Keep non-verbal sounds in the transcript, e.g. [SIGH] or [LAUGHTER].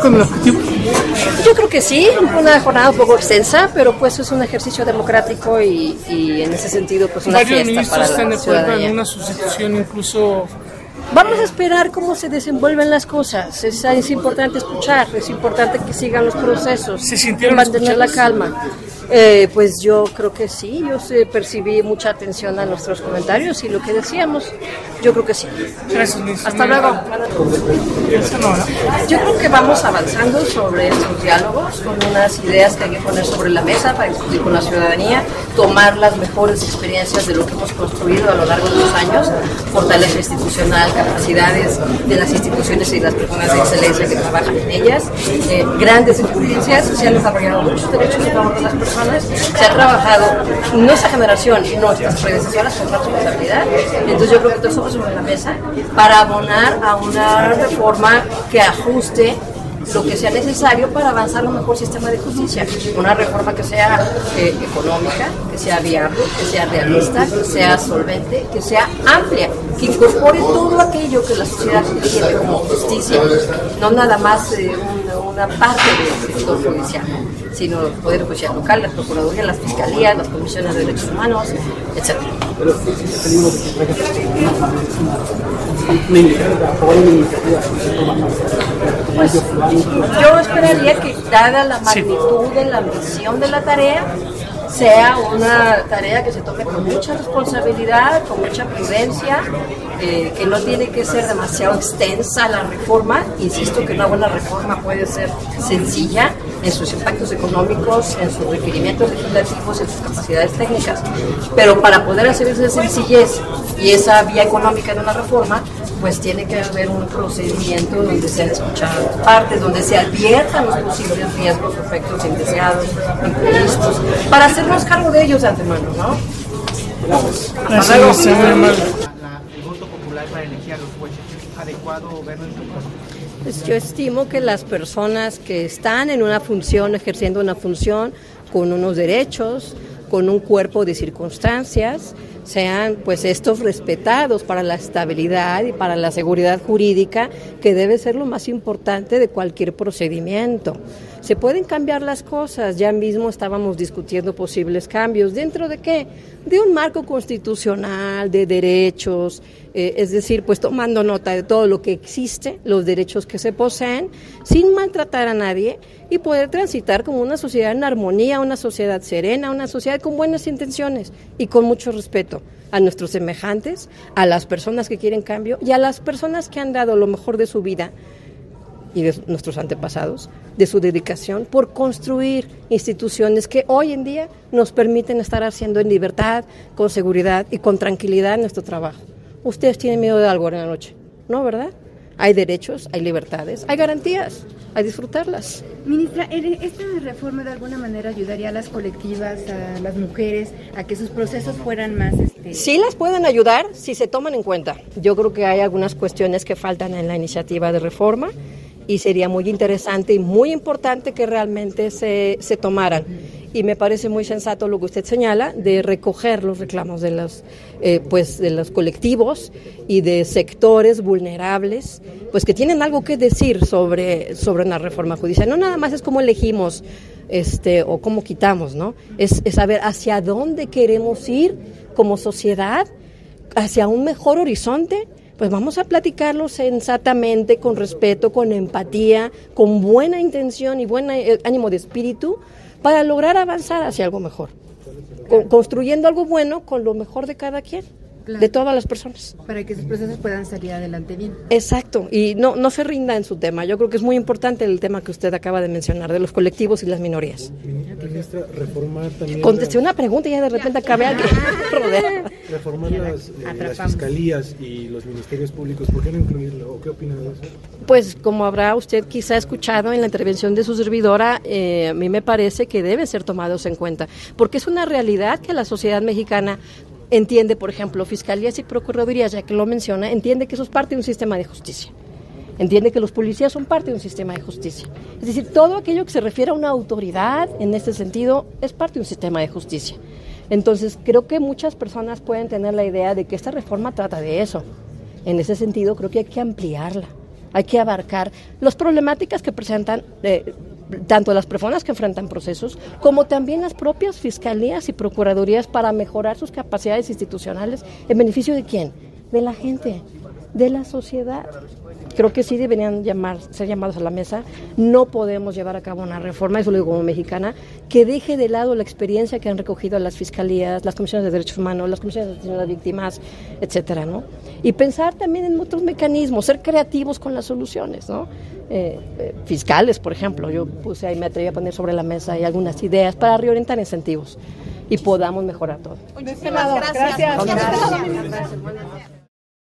con el objetivo? Yo creo que sí, una jornada un poco extensa, pero pues es un ejercicio democrático y, y en ese sentido pues una Varios fiesta ministros para están de acuerdo en una sustitución incluso Vamos a esperar cómo se desenvuelven las cosas. Es, es importante escuchar, es importante que sigan los procesos, ¿Se sintieron mantener la calma. Eh, pues yo creo que sí, yo sí percibí mucha atención a nuestros comentarios y lo que decíamos, yo creo que sí. Gracias. Hasta luego. Yo creo que vamos avanzando sobre estos diálogos con unas ideas que hay que poner sobre la mesa para discutir con la ciudadanía, tomar las mejores experiencias de lo que hemos construido a lo largo de los años, fortaleza institucional, capacidades de las instituciones y las personas de excelencia que trabajan en ellas, eh, grandes experiencias, se han desarrollado muchos derechos de las personas, se ha trabajado nuestra generación y nuestras predecesoras con responsabilidad, entonces yo creo que todo eso va sobre la mesa para abonar a una reforma que ajuste lo que sea necesario para avanzar un mejor sistema de justicia. Una reforma que sea eh, económica, que sea viable, que sea realista, que sea solvente, que sea amplia, que incorpore todo aquello que la sociedad entiende como justicia, no nada más eh, una, una parte del sector judicial, sino el Poder Judicial local, las procuradurías, las fiscalías, las comisiones de derechos humanos, etc. Pues yo esperaría que dada la magnitud de la misión de la tarea, sea una tarea que se tome con mucha responsabilidad, con mucha prudencia, eh, que no tiene que ser demasiado extensa la reforma. Insisto que una buena reforma puede ser sencilla en sus impactos económicos, en sus requerimientos legislativos, en sus capacidades técnicas. Pero para poder hacer esa sencillez y esa vía económica de una reforma, pues tiene que haber un procedimiento donde sean escuchadas las partes, donde se adviertan los posibles riesgos efectos indeseados, imprevistos, para hacernos cargo de ellos de antemano, ¿no? Gracias, luego. ministro. Muy amable. la- el voto a los. ¿Es adecuado verlo en caso? Pues yo estimo que las personas que están en una función, ejerciendo una función con unos derechos, con un cuerpo de circunstancias, sean pues estos respetados para la estabilidad y para la seguridad jurídica, que debe ser lo más importante de cualquier procedimiento. Se pueden cambiar las cosas, ya mismo estábamos discutiendo posibles cambios. ¿Dentro de qué? De un marco constitucional, de derechos, eh, es decir, pues tomando nota de todo lo que existe, los derechos que se poseen, sin maltratar a nadie y poder transitar como una sociedad en armonía, una sociedad serena, una sociedad con buenas intenciones y con mucho respeto a nuestros semejantes, a las personas que quieren cambio y a las personas que han dado lo mejor de su vida y de nuestros antepasados, de su dedicación por construir instituciones que hoy en día nos permiten estar haciendo en libertad, con seguridad y con tranquilidad nuestro trabajo. Ustedes tienen miedo de algo en la noche, ¿no, verdad? Hay derechos, hay libertades, hay garantías, a disfrutarlas. Ministra, ¿e- ¿esta reforma de alguna manera ayudaría a las colectivas, a las mujeres, a que sus procesos fueran más... Este, Sí las pueden ayudar si se toman en cuenta. Yo creo que hay algunas cuestiones que faltan en la iniciativa de reforma y sería muy interesante y muy importante que realmente se, se tomaran. Y me parece muy sensato lo que usted señala de recoger los reclamos de los, eh, pues, de los colectivos y de sectores vulnerables, pues que tienen algo que decir sobre, sobre una reforma judicial. No nada más es cómo elegimos este, o cómo quitamos, ¿no? Es, es saber hacia dónde queremos ir como sociedad, hacia un mejor horizonte. Pues vamos a platicarlo sensatamente, con respeto, con empatía, con buena intención y buen eh, ánimo de espíritu para lograr avanzar hacia algo mejor. Co- construyendo algo bueno con lo mejor de cada quien, Claro. de todas las personas. para que sus procesos puedan salir adelante bien. Exacto, y no, no se rinda en su tema. Yo creo que es muy importante el tema que usted acaba de mencionar, de los colectivos y las minorías. Ministra, reformar también. Contesté una pregunta y ya de repente acabé aquí [LAUGHS] rodeada. Reformar las, eh, las fiscalías y los ministerios públicos, ¿por qué no incluirlo? ¿O qué opina de eso? Pues como habrá usted quizá escuchado en la intervención de su servidora, eh, a mí me parece que deben ser tomados en cuenta, porque es una realidad que la sociedad mexicana entiende, por ejemplo, fiscalías y procuradurías, ya que lo menciona, entiende que eso es parte de un sistema de justicia. Entiende que los policías son parte de un sistema de justicia. Es decir, todo aquello que se refiere a una autoridad, en este sentido, es parte de un sistema de justicia. Entonces, creo que muchas personas pueden tener la idea de que esta reforma trata de eso. En ese sentido, creo que hay que ampliarla. Hay que abarcar las problemáticas que presentan eh, tanto las personas que enfrentan procesos como también las propias fiscalías y procuradurías para mejorar sus capacidades institucionales en beneficio de quién? De la gente, de la sociedad. Creo que sí deberían llamar, ser llamados a la mesa. No podemos llevar a cabo una reforma, eso lo digo como mexicana, que deje de lado la experiencia que han recogido las fiscalías, las comisiones de derechos humanos, las comisiones de atención a las víctimas, etcétera, ¿no? Y pensar también en otros mecanismos, ser creativos con las soluciones, ¿no? Eh, eh, fiscales, por ejemplo. Yo puse ahí, me atreví a poner sobre la mesa hay algunas ideas para reorientar incentivos y podamos mejorar todo. Muchísimas gracias. gracias.